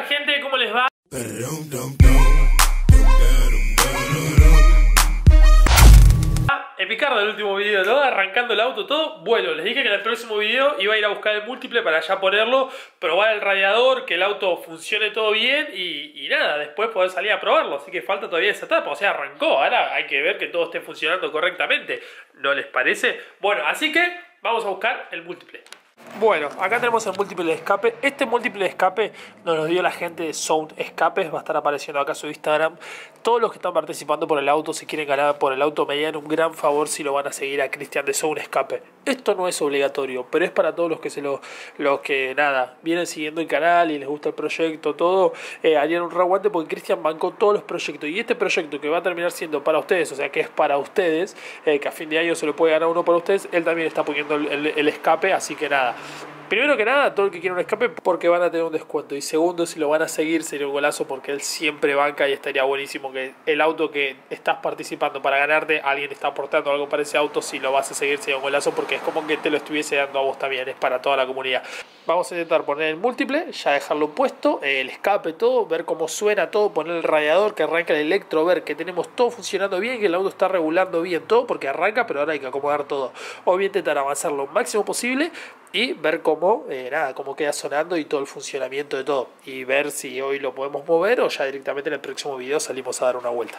Hola gente, ¿cómo les va? Epicardo del último video, ¿no? Arrancando el auto, todo. Bueno, les dije que en el próximo video iba a ir a buscar el múltiple para ya ponerlo, probar el radiador, que el auto funcione todo bien y, y nada, después poder salir a probarlo. Así que falta todavía esa etapa, o sea, arrancó. Ahora hay que ver que todo esté funcionando correctamente. ¿No les parece? Bueno, así que vamos a buscar el múltiple. Bueno, acá tenemos el múltiple de escape. Este múltiple de escape nos lo dio la gente de Sound Escapes. Va a estar apareciendo acá su Instagram. Todos los que están participando por el auto, si quieren ganar por el auto, me harían un gran favor si lo van a seguir a Cristian de Sound Escape. Esto no es obligatorio, pero es para todos los que se lo, los que nada, vienen siguiendo el canal y les gusta el proyecto, todo, eh, harían un reguante porque Cristian bancó todos los proyectos. Y este proyecto que va a terminar siendo para ustedes, o sea que es para ustedes, eh, que a fin de año se lo puede ganar uno para ustedes, él también está poniendo el escape, así que nada. Primero que nada, todo el que quiera un escape porque van a tener un descuento. Y segundo, si lo van a seguir, sería un golazo porque él siempre banca y estaría buenísimo que el auto que estás participando para ganarte, alguien está aportando algo para ese auto. Si lo vas a seguir, sería un golazo porque es como que te lo estuviese dando a vos también. Es para toda la comunidad. Vamos a intentar poner el múltiple, ya dejarlo puesto, el escape, todo, ver cómo suena todo, poner el radiador, que arranca el electro, ver que tenemos todo funcionando bien, que el auto está regulando bien todo, porque arranca, pero ahora hay que acomodar todo. Obviamente intentar avanzar lo máximo posible y ver cómo, eh, nada, cómo queda sonando y todo el funcionamiento de todo. Y ver si hoy lo podemos mover o ya directamente en el próximo video salimos a dar una vuelta.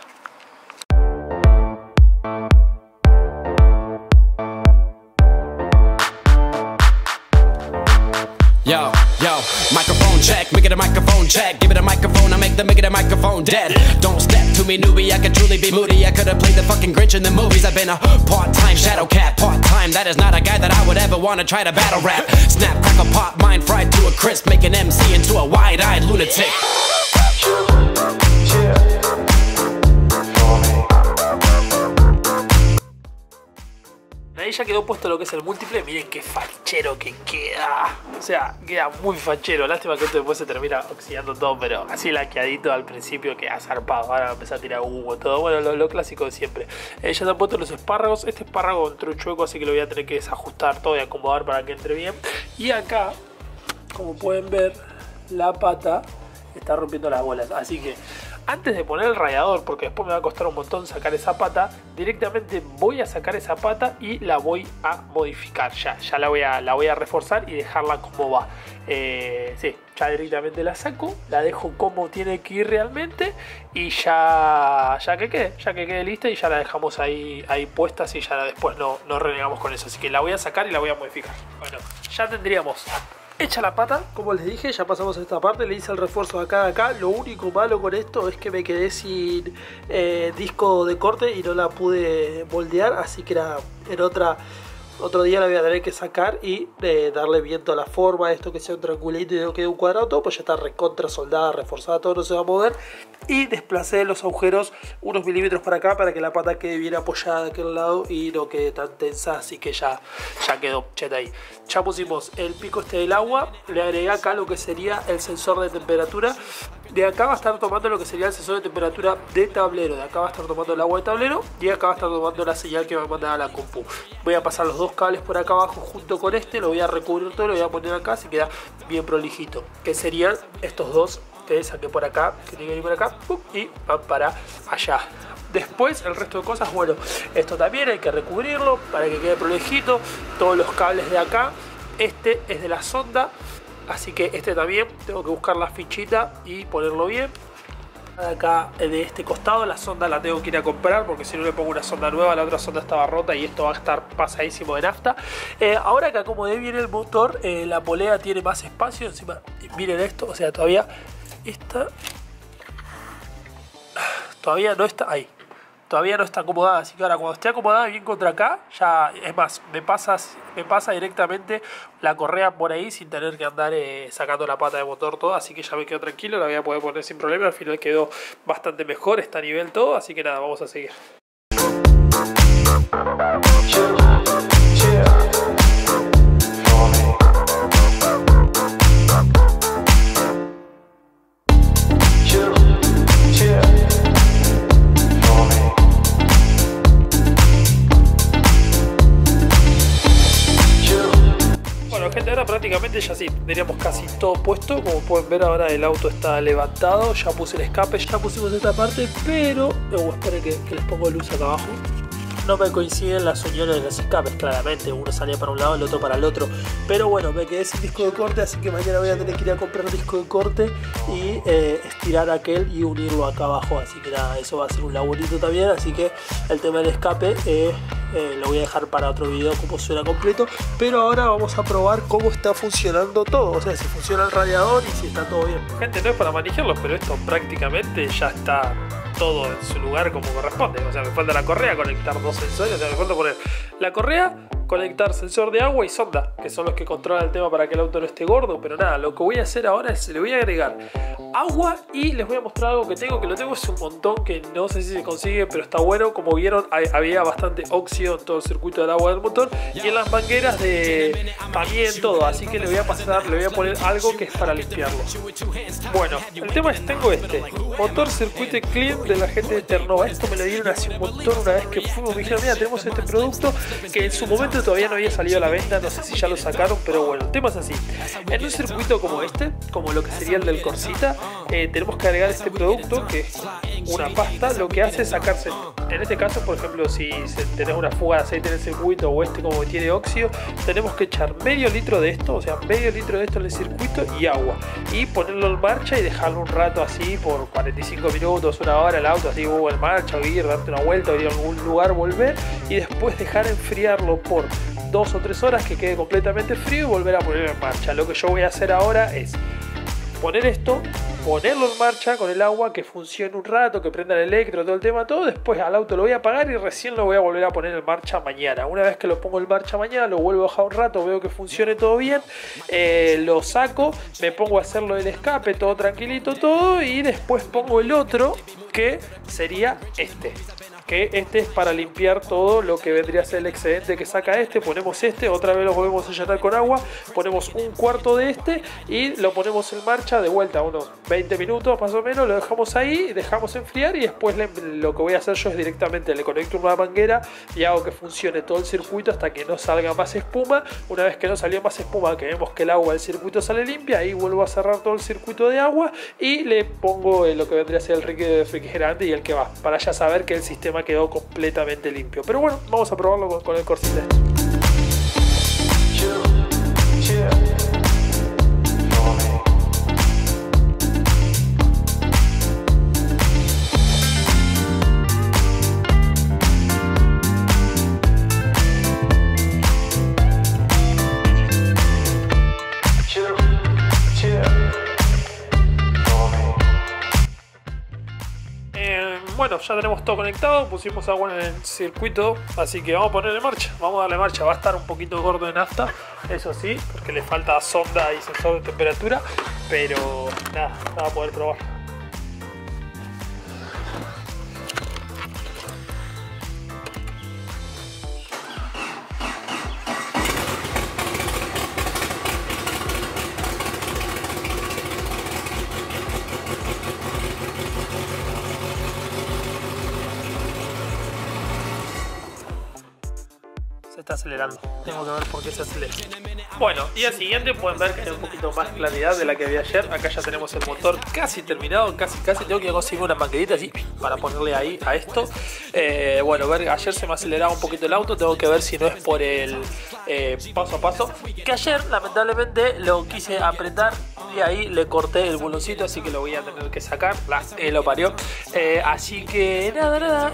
Yo, microphone check, make it a microphone check. Give it a microphone, I make the make it a microphone dead. Don't step to me, newbie, I could truly be moody. I could have played the fucking Grinch in the movies. I've been a part time shadow cat, part time. That is not a guy that I would ever want to try to battle rap. Snap, crackle, pop, mind fried to a crisp, make an MC into a wide eyed lunatic. Ahí ya quedó puesto lo que es el múltiple. Miren qué fachero que queda. O sea, queda muy fachero. Lástima que esto después se termina oxidando todo, pero así laqueadito al principio queda zarpado. Ahora empezar a tirar humo, todo. Bueno, lo, clásico de siempre. Eh, ya se han puesto los espárragos. Este espárrago entró chueco, así que lo voy a tener que desajustar todo y acomodar para que entre bien. Y acá, como pueden ver, la pata está rompiendo las bolas. Así que antes de poner el radiador, porque después me va a costar un montón sacar esa pata, directamente voy a sacar esa pata y la voy a modificar ya. Ya la voy a, la voy a reforzar y dejarla como va. Eh, sí, ya directamente la saco, la dejo como tiene que ir realmente y ya, ya que quede, ya que quede lista y ya la dejamos ahí, ahí puesta y ya después no, no renegamos con eso. Así que la voy a sacar y la voy a modificar. Bueno, ya tendríamos Hecha la pata, como les dije, ya pasamos a esta parte, le hice el refuerzo acá a acá. Lo único malo con esto es que me quedé sin eh, disco de corte y no la pude moldear, así que era en otra otro día la voy a tener que sacar y eh, darle viento a la forma, esto que sea un triangulito y no quede un cuadrado, pues ya está recontra soldada, reforzada, todo no se va a mover. Y desplacé los agujeros unos milímetros para acá para que la pata quede bien apoyada de aquel lado y no quede tan tensa, así que ya, ya quedó cheta ahí. Ya pusimos el pico este del agua, le agregué acá lo que sería el sensor de temperatura. De acá va a estar tomando lo que sería el sensor de temperatura de tablero. De acá va a estar tomando el agua de tablero y acá va a estar tomando la señal que va a mandar a la compu. Voy a pasar los dos cables por acá abajo junto con este, lo voy a recubrir todo, lo voy a poner acá, así queda bien prolijito. Que serían estos dos que saqué por acá, ir por acá, y van para allá. Después el resto de cosas, bueno, esto también hay que recubrirlo para que quede prolijito. Todos los cables de acá, este es de la sonda, así que este también tengo que buscar la fichita y ponerlo bien acá de este costado la sonda la tengo que ir a comprar porque si no le pongo una sonda nueva la otra sonda estaba rota y esto va a estar pasadísimo de nafta eh, ahora que acomodé bien el motor eh, la polea tiene más espacio encima miren esto o sea todavía está todavía no está ahí todavía no está acomodada, así que ahora cuando esté acomodada bien contra acá, ya es más, me pasa, me pasa directamente la correa por ahí sin tener que andar eh, sacando la pata de motor todo, así que ya me quedo tranquilo, la voy a poder poner sin problema, al final quedó bastante mejor, está a nivel todo, así que nada, vamos a seguir. Prácticamente ya sí, teníamos casi todo puesto. Como pueden ver, ahora el auto está levantado. Ya puse el escape, ya pusimos esta parte, pero. Oh, esperen que, que les pongo luz acá abajo no me coinciden las uniones de los escapes, claramente. Uno salía para un lado, el otro para el otro. Pero bueno, me quedé sin disco de corte, así que mañana voy a tener que ir a comprar disco de corte y eh, estirar aquel y unirlo acá abajo. Así que nada, eso va a ser un laburito también. Así que el tema del escape eh, eh, lo voy a dejar para otro video como suena completo. Pero ahora vamos a probar cómo está funcionando todo. O sea, si funciona el radiador y si está todo bien. Gente, no es para manejarlo, pero esto prácticamente ya está todo en su lugar como corresponde. O sea, me falta la correa, conectar dos sensores, o sea, me falta poner la correa, conectar sensor de agua y sonda, que son los que controlan el tema para que el auto no esté gordo. Pero nada, lo que voy a hacer ahora es le voy a agregar agua y les voy a mostrar algo que tengo, que lo tengo es un montón, que no sé si se consigue, pero está bueno. Como vieron, había bastante óxido en todo el circuito del agua del motor y en las mangueras de también todo. Así que le voy a pasar, le voy a poner algo que es para limpiarlo. Bueno, el tema es, tengo este, motor circuito clean de la gente de Ternova. Esto me lo dieron hace un montón una vez que fuimos. Me dijeron, mira, tenemos este producto que en su momento todavía no había salido a la venta. No sé si ya lo sacaron, pero bueno, el tema es así. En un circuito como este, como lo que sería el del Corsita, eh, tenemos que agregar este producto que es una pasta. Lo que hace es sacarse, en este caso, por ejemplo, si tenés una fuga de aceite en el circuito o este como tiene óxido, tenemos que echar medio litro de esto, o sea, medio litro de esto en el circuito y agua. Y ponerlo en marcha y dejarlo un rato así por 45 minutos, una hora el auto así en marcha, o ir, darte una vuelta, o ir a algún lugar, volver y después dejar enfriarlo por dos o tres horas que quede completamente frío y volver a ponerlo en marcha. Lo que yo voy a hacer ahora es poner esto, ponerlo en marcha con el agua, que funcione un rato, que prenda el electro, todo el tema, todo. Después al auto lo voy a apagar y recién lo voy a volver a poner en marcha mañana. Una vez que lo pongo en marcha mañana, lo vuelvo a bajar un rato, veo que funcione todo bien, eh, lo saco, me pongo a hacerlo del escape, todo tranquilito, todo, y después pongo el otro, que sería este este es para limpiar todo lo que vendría a ser el excedente que saca este. Ponemos este, otra vez lo volvemos a llenar con agua, ponemos un cuarto de este y lo ponemos en marcha de vuelta, unos 20 minutos más o menos, lo dejamos ahí, dejamos enfriar y después lo que voy a hacer yo es directamente le conecto una manguera y hago que funcione todo el circuito hasta que no salga más espuma. Una vez que no salió más espuma, que vemos que el agua del circuito sale limpia, ahí vuelvo a cerrar todo el circuito de agua y le pongo lo que vendría a ser el refrigerante y el que va, para ya saber que el sistema quedó completamente limpio. Pero bueno, vamos a probarlo con, el Corsair. Ya tenemos todo conectado, pusimos agua en el circuito, así que vamos a ponerle marcha, vamos a darle marcha, va a estar un poquito gordo de nafta, eso sí, porque le falta sonda y sensor de temperatura, pero nada, va a poder probar. Tengo que ver por qué se acelera. Bueno, al siguiente pueden ver que hay un poquito más claridad de la que había ayer. Acá ya tenemos el motor casi terminado, casi casi. Tengo que conseguir una manguerita así para ponerle ahí a esto. Eh, bueno, ver, ayer se me aceleraba un poquito el auto. Tengo que ver si no es por el eh, paso a paso. Que ayer, lamentablemente, lo quise apretar y ahí le corté el buloncito, así que lo voy a tener que sacar. Eh, lo parió. así que nada, nada.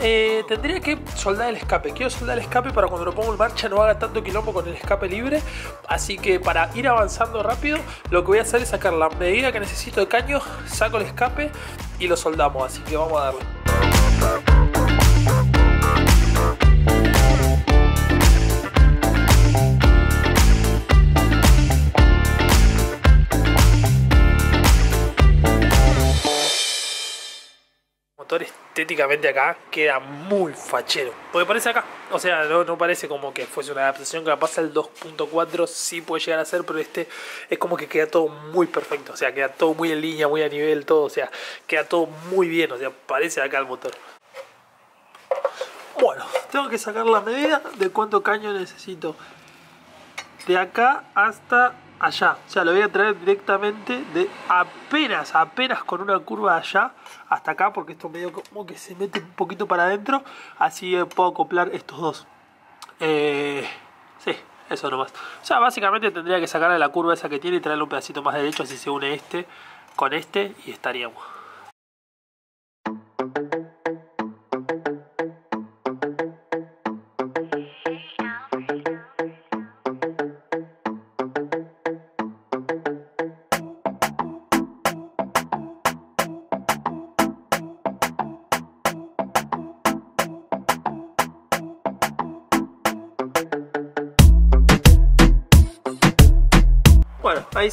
tendría que soldar el escape. Quiero soldar el escape para cuando lo pongo en marcha no haga tanto quilombo con el escape libre. Así que para ir avanzando rápido, lo que voy a hacer es sacar la medida que necesito de caño, saco el escape y lo soldamos. Así que vamos a darle. Estéticamente acá queda muy fachero. Porque parece acá. O sea, no, parece como que fuese una adaptación que pasa el 2.4 sí puede llegar a ser, pero este es como que queda todo muy perfecto. O sea, queda todo muy en línea, muy a nivel, todo. O sea, queda todo muy bien. O sea, parece acá el motor. Bueno, tengo que sacar la medida de cuánto caño necesito de acá hasta allá. O sea, lo voy a traer directamente de apenas, apenas con una curva allá hasta acá, porque esto medio como que se mete un poquito para adentro. Así puedo acoplar estos dos. Eh, sí, eso nomás. O sea, básicamente tendría que sacarle la curva esa que tiene y traerle un pedacito más derecho, así se une este con este y estaríamos.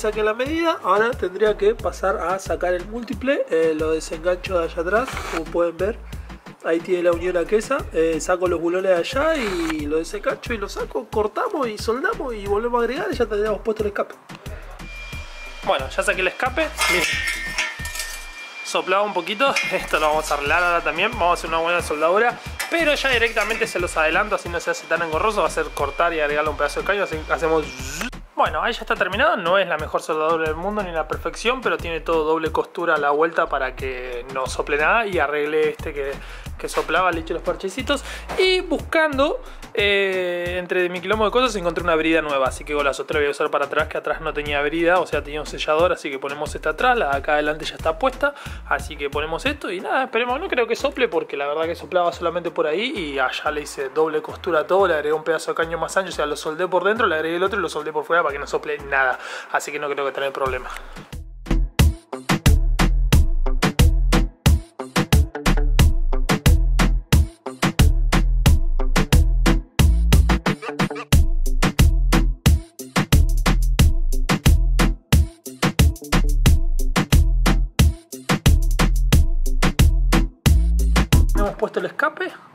Saqué la medida, ahora tendría que pasar a sacar el múltiple, eh, lo desengancho de allá atrás, como pueden ver, ahí tiene la unión aquesa, eh, saco los bulones de allá y lo desengancho y lo saco, cortamos y soldamos y volvemos a agregar y ya tendríamos puesto el escape. Bueno, ya saqué el escape, miren, soplaba un poquito, esto lo vamos a arreglar ahora también, vamos a hacer una buena soldadura, pero ya directamente se los adelanto, así no se hace tan engorroso, va a ser cortar y agregarle un pedazo de caño, así hacemos... Bueno, ahí ya está terminado, no es la mejor soldadura del mundo ni la perfección, pero tiene todo doble costura a la vuelta para que no sople nada y arregle este que, que soplaba, le eché los parchecitos y buscando eh, entre mi quilombo de cosas encontré una brida nueva, así que golazo, te voy a usar para atrás, que atrás no tenía brida, o sea tenía un sellador, así que ponemos esta atrás, la acá adelante ya está puesta, así que ponemos esto y nada, esperemos, no creo que sople porque la verdad que soplaba solamente por ahí y allá le hice doble costura a todo, le agregué un pedazo de caño más ancho, o sea lo soldé por dentro, le agregué el otro y lo soldé por fuera para que no sople nada, así que no creo que tenga problema.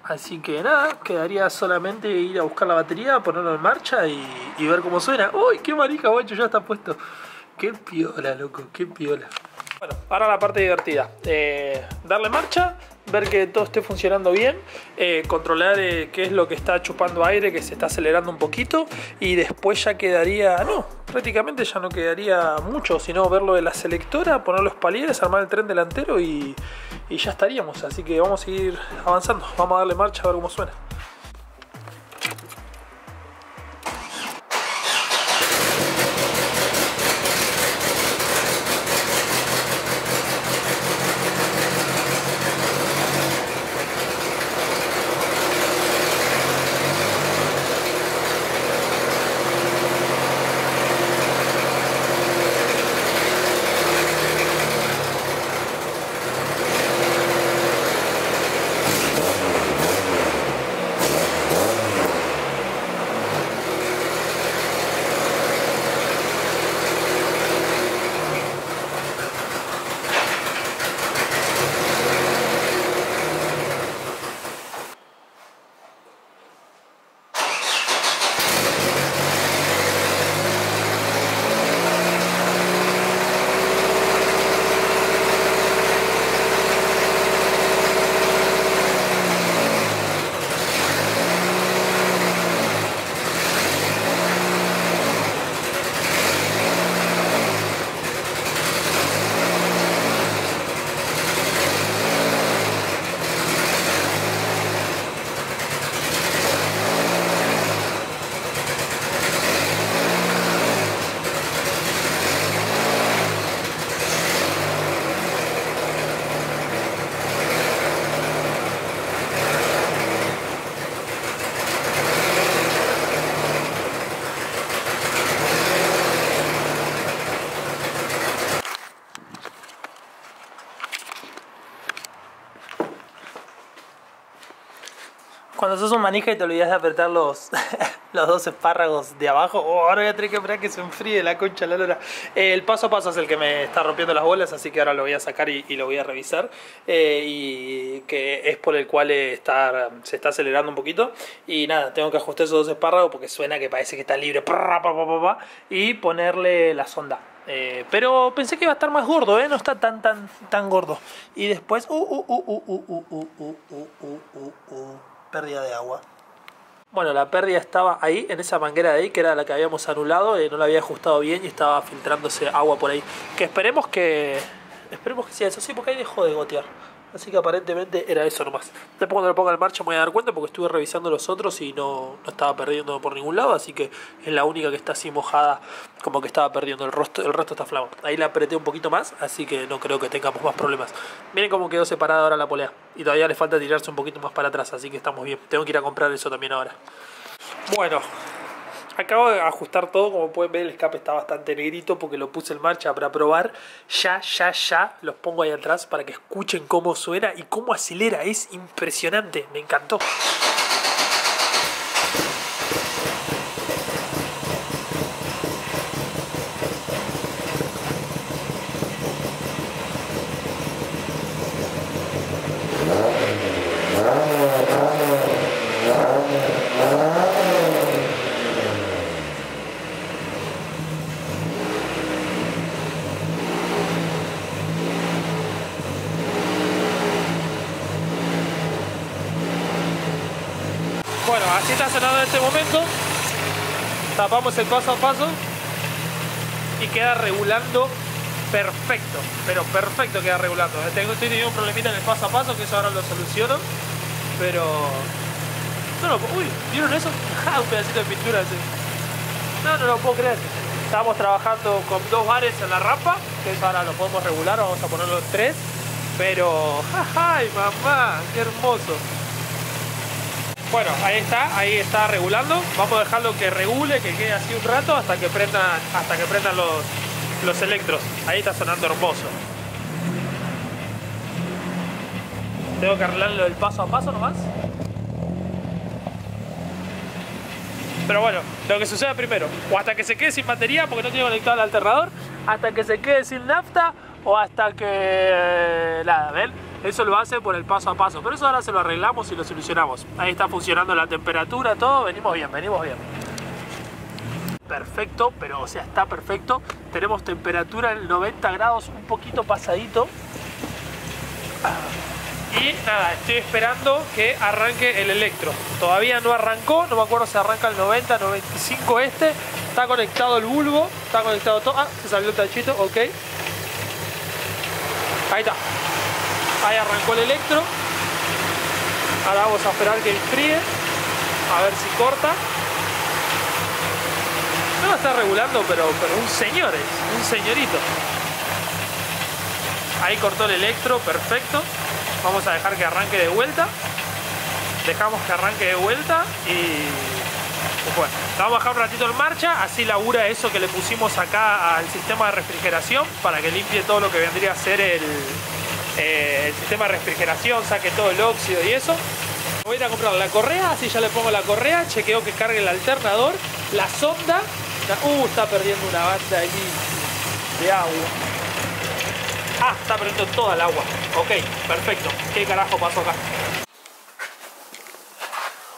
Así que nada, quedaría solamente ir a buscar la batería, ponerlo en marcha y, ver cómo suena. ¡Uy, qué marica, guacho! Ya está puesto. ¡Qué piola, loco! ¡Qué piola! Bueno, ahora la parte divertida. Eh, darle marcha, ver que todo esté funcionando bien, eh, controlar eh, qué es lo que está chupando aire, que se está acelerando un poquito y después ya quedaría, no, prácticamente ya no quedaría mucho, sino verlo de la selectora, poner los palieres, armar el tren delantero y, y ya estaríamos. Así que vamos a seguir avanzando, vamos a darle marcha a ver cómo suena. Cuando sos un manija y te olvidas de apretar los, los dos espárragos de abajo, oh, ahora voy a tener que esperar que se enfríe la concha la lora. Eh, el paso a paso es el que me está rompiendo las bolas, así que ahora lo voy a sacar y, lo voy a revisar. Eh, y que es por el cual está, se está acelerando un poquito. Y nada, tengo que ajustar esos dos espárragos porque suena que parece que está libre. Y ponerle la sonda. Eh, pero pensé que iba a estar más gordo, ¿eh? No está tan, tan, tan gordo. Y después... Uh, uh, uh, pérdida de agua. Bueno, la pérdida estaba ahí, en esa manguera de ahí, que era la que habíamos anulado, y no la había ajustado bien y estaba filtrándose agua por ahí. Que esperemos que. Esperemos que sea eso, sí, porque ahí dejó de gotear. Así que aparentemente era eso nomás. Después cuando lo ponga en marcha me voy a dar cuenta porque estuve revisando los otros y no, no estaba perdiendo por ningún lado. Así que es la única que está así mojada como que estaba perdiendo. El resto, el resto está flama. Ahí la apreté un poquito más, así que no creo que tengamos más problemas. Miren cómo quedó separada ahora la polea. Y todavía le falta tirarse un poquito más para atrás, así que estamos bien. Tengo que ir a comprar eso también ahora. Bueno, acabo de ajustar todo, como pueden ver el escape está bastante negrito porque lo puse en marcha para probar. Ya, ya, ya, los pongo ahí atrás para que escuchen cómo suena y cómo acelera. Es impresionante, me encantó. Bueno, así está sonando en este momento. Tapamos el paso a paso y queda regulando perfecto, pero perfecto queda regulando. Tengo, estoy teniendo un problemita en el paso a paso que eso ahora lo soluciono, pero... No, no, uy, ¿vieron eso? Ja, un pedacito de pintura así. No, no lo puedo creer. Estamos trabajando con dos bares en la rampa, que eso ahora lo podemos regular, vamos a poner los tres. Pero, ¡ay, mamá! ¡Qué hermoso! Bueno, ahí está, ahí está regulando. Vamos a dejarlo que regule, que quede así un rato hasta que prendan, hasta que prendan los, los electros. Ahí está sonando hermoso. Tengo que arreglarlo del paso a paso nomás. Pero bueno, lo que suceda primero, o hasta que se quede sin batería porque no tiene conectado el alternador, hasta que se quede sin nafta o hasta que... eh, nada, ¿ven? Eso lo hace por el paso a paso, pero eso ahora se lo arreglamos y lo solucionamos. Ahí está funcionando la temperatura, todo, venimos bien, venimos bien. Perfecto, pero o sea, está perfecto. Tenemos temperatura en 90 grados, un poquito pasadito. Y nada, estoy esperando que arranque el electro. Todavía no arrancó, no me acuerdo si arranca el 90, 95 este. Está conectado el bulbo, está conectado todo. Ah, se salió el tachito, ok. Ahí está. Ahí arrancó el electro. Ahora vamos a esperar que enfríe. A ver si corta. No lo está regulando, pero, pero un señor es, un señorito. Ahí cortó el electro, perfecto. Vamos a dejar que arranque de vuelta. Dejamos que arranque de vuelta y pues bueno, vamos a dejar un ratito en marcha, así labura eso que le pusimos acá al sistema de refrigeración para que limpie todo lo que vendría a ser el, eh, el sistema de refrigeración, saque todo el óxido y eso. Voy a ir a comprar la correa, así ya le pongo la correa, chequeo que cargue el alternador, la sonda. Uh, está perdiendo una banda ahí de agua. Ah, está perdiendo toda el agua. Ok, perfecto. ¿Qué carajo pasó acá?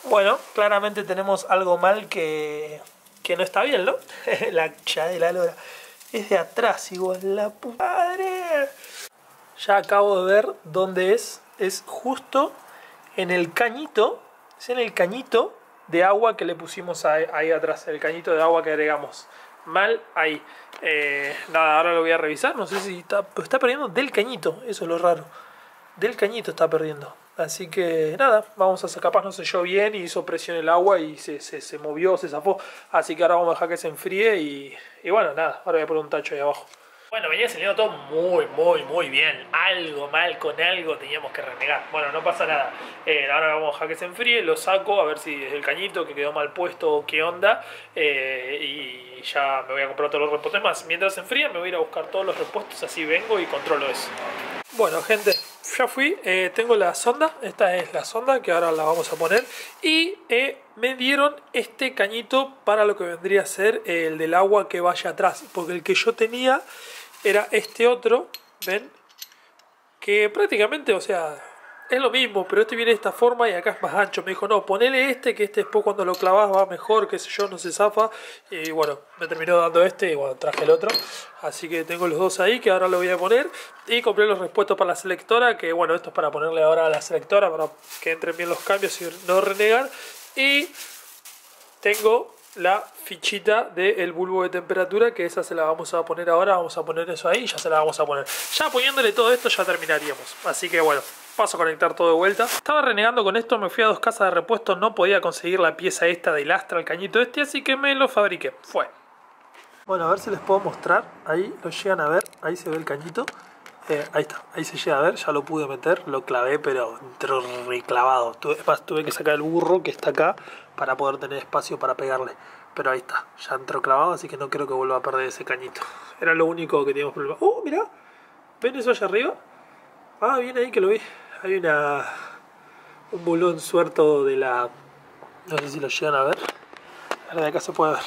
Bueno, claramente tenemos algo mal que, que no está bien, ¿no? la ya de la lora. Es de atrás igual, la puta madre. Ya acabo de ver dónde es. Es justo en el cañito. Es en el cañito de agua que le pusimos ahí, atrás. El cañito de agua que agregamos. Mal ahí. Eh, nada, ahora lo voy a revisar. No sé si está, está perdiendo del cañito. Eso es lo raro. Del cañito está perdiendo. Así que nada, vamos a hacer, capaz no selló bien y hizo presión el agua y se, se, se movió, se zafó. Así que ahora vamos a dejar que se enfríe y, y bueno, nada, ahora voy a poner un tacho ahí abajo. Bueno, venía saliendo todo muy, muy, muy bien. Algo mal con algo teníamos que renegar. Bueno, no pasa nada. Eh, ahora vamos a dejar que se enfríe, lo saco a ver si es el cañito que quedó mal puesto o qué onda. Eh, y ya me voy a comprar todos los repuestos. Es más, mientras se enfría me voy a ir a buscar todos los repuestos, así vengo y controlo eso. Bueno, gente, ya fui. eh, tengo la sonda. Esta es la sonda que ahora la vamos a poner. Y eh, me dieron este cañito para lo que vendría a ser el del agua que vaya atrás. Porque el que yo tenía era este otro. ¿Ven? Que prácticamente, o sea, es lo mismo, pero este viene de esta forma y acá es más ancho. Me dijo, no, ponele este, que este después cuando lo clavas va mejor, qué sé yo, no se zafa. Y bueno, me terminó dando este y bueno, traje el otro. Así que tengo los dos ahí, que ahora lo voy a poner. Y compré los repuestos para la selectora, que bueno, esto es para ponerle ahora a la selectora, para que entren bien los cambios y no renegar. Y tengo la fichita del bulbo de temperatura, que esa se la vamos a poner ahora, vamos a poner eso ahí y ya se la vamos a poner. Ya poniéndole todo esto ya terminaríamos, así que bueno, paso a conectar todo de vuelta. Estaba renegando con esto, me fui a dos casas de repuesto, no podía conseguir la pieza esta de lastra, el cañito este, así que me lo fabriqué, fue. Bueno, a ver si les puedo mostrar, ahí lo llegan a ver, ahí se ve el cañito. Eh, ahí está, ahí se llega a ver, ya lo pude meter, lo clavé, pero entró reclavado. Tuve, tuve que sacar el burro que está acá para poder tener espacio para pegarle. Pero ahí está, ya entró clavado, así que no creo que vuelva a perder ese cañito. Era lo único que teníamos problema. ¡Oh, mira! ¿Ven eso allá arriba? Ah, bien ahí que lo vi. Hay una un bulón suelto de la... No sé si lo llegan a ver. Ahora de acá se puede ver.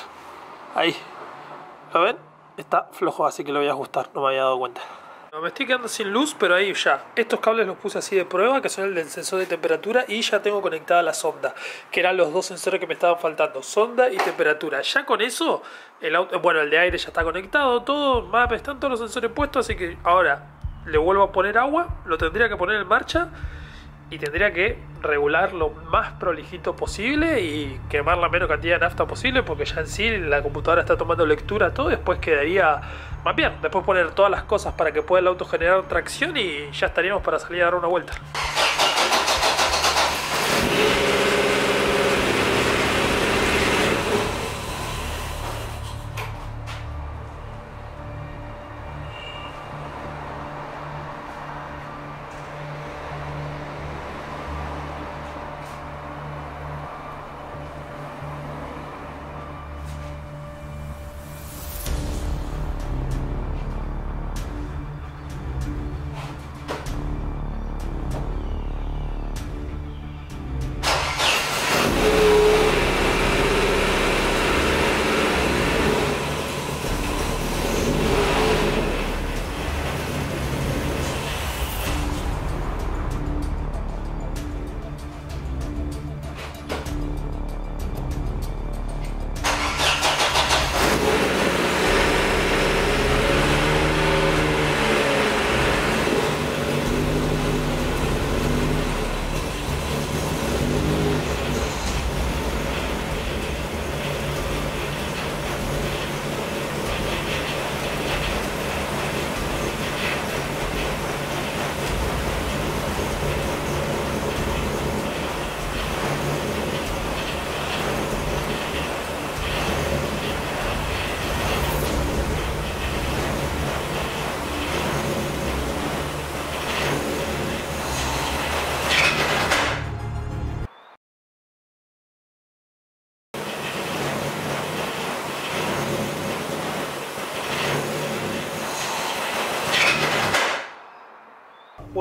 Ahí. ¿Lo ven? Está flojo, así que lo voy a ajustar. No me había dado cuenta. Me estoy quedando sin luz, pero ahí ya. Estos cables los puse así de prueba, que son el del sensor de temperatura, y ya tengo conectada la sonda, que eran los dos sensores que me estaban faltando, sonda y temperatura. Ya con eso, el auto, bueno, el de aire ya está conectado, todo, están todos los sensores puestos, así que ahora le vuelvo a poner agua, lo tendría que poner en marcha y tendría que regular lo más prolijito posible y quemar la menos cantidad de nafta posible porque ya en sí la computadora está tomando lectura todo después quedaría más bien después poner todas las cosas para que pueda el auto generar tracción y ya estaríamos para salir a dar una vuelta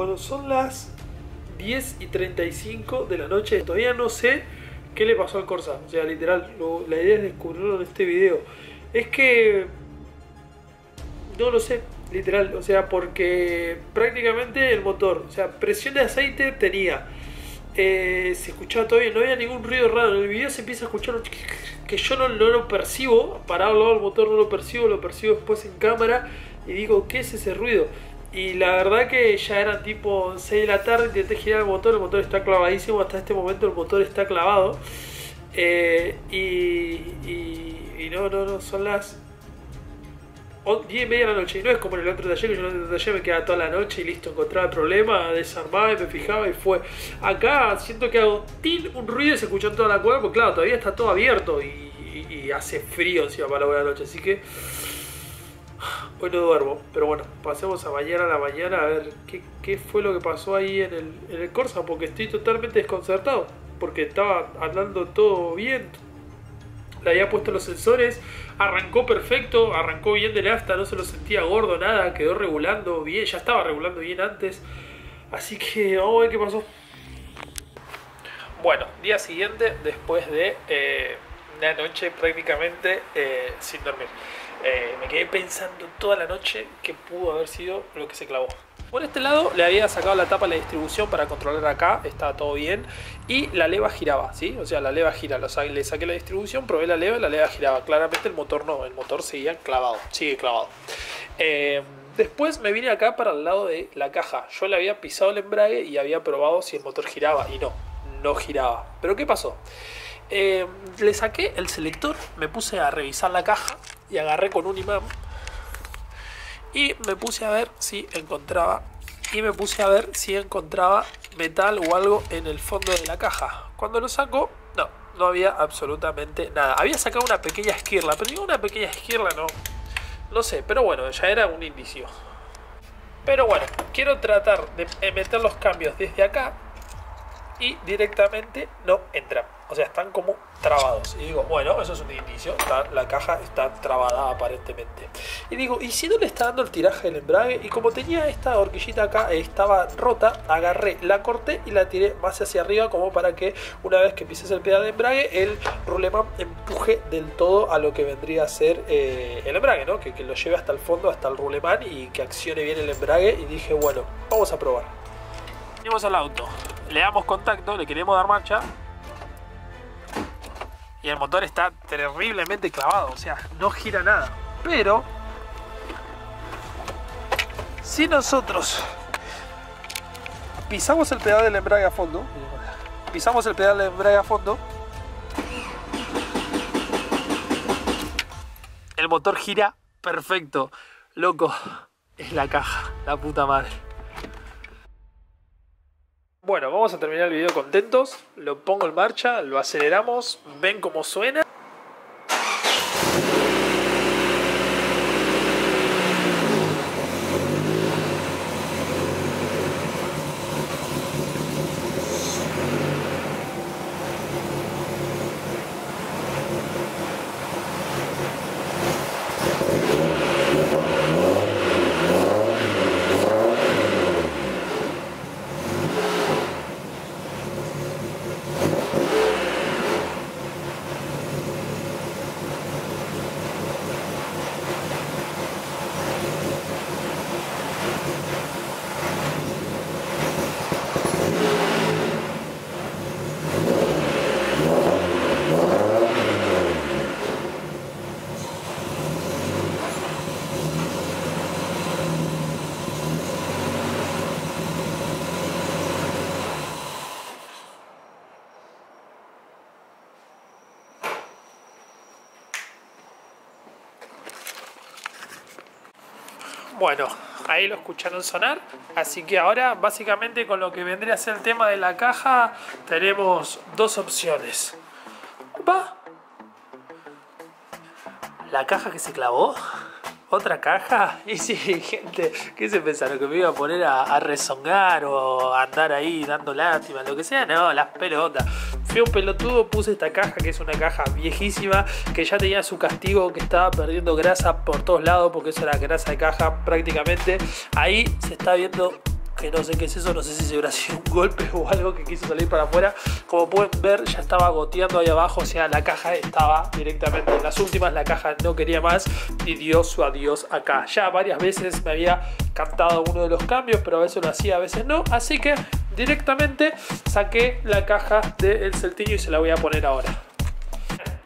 Bueno, son las 10 y 35 de la noche. Todavía no sé qué le pasó al Corsa. O sea, literal, la idea es descubrirlo en este video. Es que... No lo sé, literal. O sea, porque prácticamente el motor, o sea, presión de aceite tenía. Eh, se escuchaba todavía, no había ningún ruido raro. En el video se empieza a escuchar que yo no, no lo percibo. Parado al motor no lo percibo, lo percibo después en cámara. Y digo, ¿qué es ese ruido? Y la verdad que ya eran tipo 6 de la tarde, intenté girar el motor, el motor está clavadísimo, hasta este momento el motor está clavado. Eh, y, no, no, no, son las 10 y media de la noche. Y no es como en el otro taller, que yo en el otro taller me quedaba toda la noche y listo, encontraba el problema, desarmaba y me fijaba y fue. Acá siento que hago tin, un ruido y se escuchó en toda la cueva, porque claro, todavía está todo abierto y, hace frío encima para la buena noche, así que Hoy no duermo, pero bueno, pasemos a mañana a la mañana a ver qué, fue lo que pasó ahí en el, en el Corsa, porque estoy totalmente desconcertado, porque estaba andando todo bien, le había puesto los sensores, arrancó perfecto, arrancó bien del afta, no se lo sentía gordo, nada, quedó regulando bien, ya estaba regulando bien antes, así que vamos a ver qué pasó. Bueno, día siguiente, después de eh, una noche prácticamente eh, sin dormir. Eh, me quedé pensando toda la noche que pudo haber sido lo que se clavó. Por este lado le había sacado la tapa de la distribución para controlar acá, estaba todo bien. Y la leva giraba, ¿sí? O sea, la leva gira, le saqué la distribución, probé la leva y la leva giraba. Claramente el motor no, el motor seguía clavado, sigue clavado. Eh, después me vine acá para el lado de la caja. Yo le había pisado el embrague y había probado si el motor giraba y no, no giraba. Pero ¿qué pasó? Eh, le saqué el selector, me puse a revisar la caja y agarré con un imán y me puse a ver si encontraba y me puse a ver si encontraba metal o algo en el fondo de la caja. Cuando lo saco, no, no había absolutamente nada. Había sacado una pequeña esquirla, pero digo una pequeña esquirla no, no sé, pero bueno, ya era un indicio. Pero bueno, quiero tratar de meter los cambios desde acá y directamente no entran. O sea, están como trabados. Y digo, bueno, eso es un indicio. la caja está trabada aparentemente. Y digo, ¿y si no le está dando el tiraje del embrague? Y como tenía esta horquillita acá, estaba rota, agarré, la corté y la tiré más hacia arriba como para que una vez que pises el pedal de embrague, el ruleman empuje del todo a lo que vendría a ser eh, el embrague, ¿no? Que, que lo lleve hasta el fondo, hasta el ruleman y que accione bien el embrague. Y dije, bueno, vamos a probar. Venimos al auto, le damos contacto, le queremos dar marcha y el motor está terriblemente clavado, o sea, no gira nada. Pero si nosotros pisamos el pedal del embrague a fondo, pisamos el pedal del embrague a fondo, el motor gira perfecto. Loco, es la caja, la puta madre. Bueno, vamos a terminar el video contentos. Lo pongo en marcha, lo aceleramos, ven cómo suena. Bueno, ahí lo escucharon sonar. Así que ahora, básicamente, con lo que vendría a ser el tema de la caja, tenemos dos opciones. Va. La caja que se clavó. ¿Otra caja? Y sí, gente, ¿qué se pensaron? ¿Que me iba a poner a, rezongar o andar ahí dando lástima, lo que sea? No, las pelotas un pelotudo, puse esta caja que es una caja viejísima, que ya tenía su castigo, que estaba perdiendo grasa por todos lados, porque eso era grasa de caja prácticamente. Ahí se está viendo que no sé qué es eso, no sé si se hubiera sido un golpe o algo que quiso salir para afuera. Como pueden ver, ya estaba goteando ahí abajo, o sea, la caja estaba directamente en las últimas, la caja no quería más y dio su adiós acá. Ya varias veces me había captado uno de los cambios, pero a veces lo hacía, a veces no, así que directamente saqué la caja del Celtillo y se la voy a poner ahora.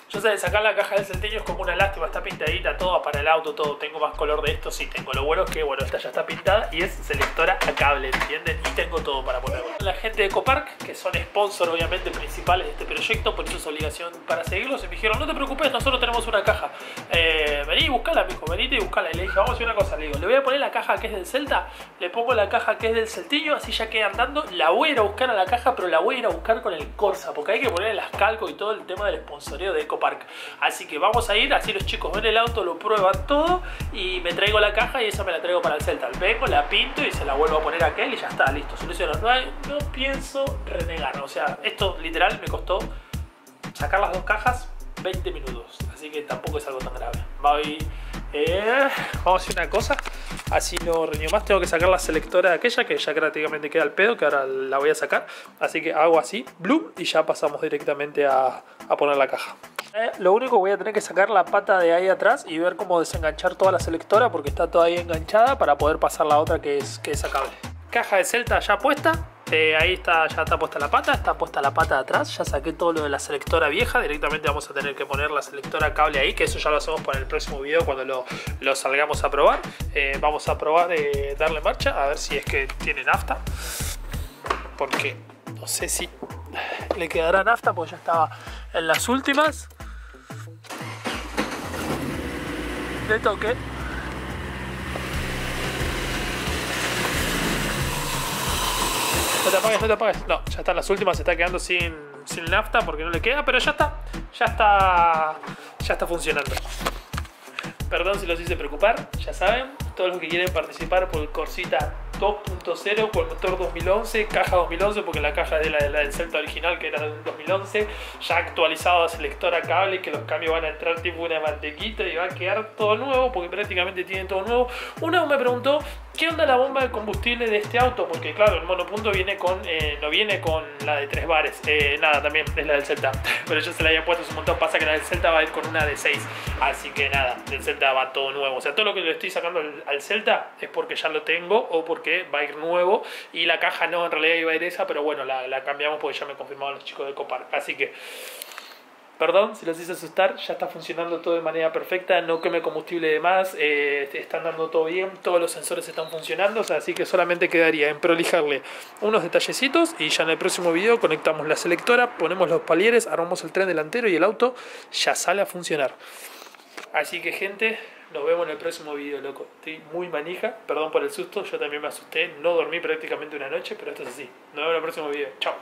Yo sé, sacar la caja del centeño es como una lástima, está pintadita todo para el auto, todo. Tengo más color de esto, sí tengo. Lo bueno es que, bueno, esta ya está pintada y es selectora a cable, ¿entienden? Y tengo todo para ponerlo. La gente de Copark, que son sponsor obviamente principales de este proyecto, por eso es obligación para seguirlos, y me dijeron, no te preocupes, nosotros tenemos una caja. Eh, vení y buscala, me dijo, venite y buscala. Y le dije, vamos a hacer una cosa, le digo, le voy a poner la caja que es del Celta, le pongo la caja que es del Celtillo, así ya queda andando. La voy a ir a buscar a la caja, pero la voy a ir a buscar con el Corsa, porque hay que poner las calcos y todo el tema del sponsoreo de Ecopark. Así que vamos a ir, así los chicos ven el auto, lo prueban todo y me traigo la caja y esa me la traigo para el Celta. Vengo, la pinto y se la vuelvo a poner a aquel y ya está, listo, solucionado. No, no pienso renegar, o sea, esto literal me costó sacar las dos cajas 20 minutos, así que tampoco es algo tan grave. Voy, eh, vamos a hacer una cosa, así no reño más, tengo que sacar la selectora de aquella que ya prácticamente queda al pedo, que ahora la voy a sacar, así que hago así, blue, y ya pasamos directamente a poner la caja. Eh, lo único voy a tener que sacar la pata de ahí atrás y ver cómo desenganchar toda la selectora porque está todavía enganchada para poder pasar la otra que es, que es sacable. Caja de Celta ya puesta, eh, ahí está, ya está puesta la pata, está puesta la pata de atrás, ya saqué todo lo de la selectora vieja, directamente vamos a tener que poner la selectora cable ahí, que eso ya lo hacemos para el próximo video cuando lo, salgamos a probar. Eh, vamos a probar darle marcha, a ver si es que tiene nafta, porque no sé si le quedará nafta, porque ya estaba en las últimas. De toque. No te apagues, no te apagues. No, ya está las últimas, se está quedando sin, sin nafta porque no le queda, pero ya está. Ya está. Ya está funcionando. Perdón si los hice preocupar, ya saben, todos los que quieren participar por el Corsita 2.0 con motor 2011, caja 2011, porque la caja es la, del Celta original que era de 2011, ya actualizado a selector a cable, que los cambios van a entrar tipo una mantequita y va a quedar todo nuevo, porque prácticamente tienen todo nuevo. Uno me preguntó, ¿qué onda la bomba de combustible de este auto? Porque claro, el monopunto viene con, eh, no viene con la de tres bares, eh, nada, también es la del Celta, pero yo se la había puesto un montón, pasa que la del Celta va a ir con una de 6, así que nada, del Celta va todo nuevo, o sea, todo lo que le estoy sacando al, al Celta es porque ya lo tengo o porque va a ir nuevo. Y la caja no, en realidad iba a ir esa, pero bueno, la, la cambiamos porque ya me confirmaron los chicos de Copar, así que... Perdón si los hice asustar, ya está funcionando todo de manera perfecta, no queme combustible de más, eh, están dando todo bien, todos los sensores están funcionando, así que solamente quedaría en prolijarle unos detallecitos y ya en el próximo video conectamos la selectora, ponemos los palieres, armamos el tren delantero y el auto ya sale a funcionar. Así que gente, nos vemos en el próximo video, loco. Estoy muy manija, perdón por el susto, yo también me asusté, no dormí prácticamente una noche, pero esto es así. Nos vemos en el próximo video, chao.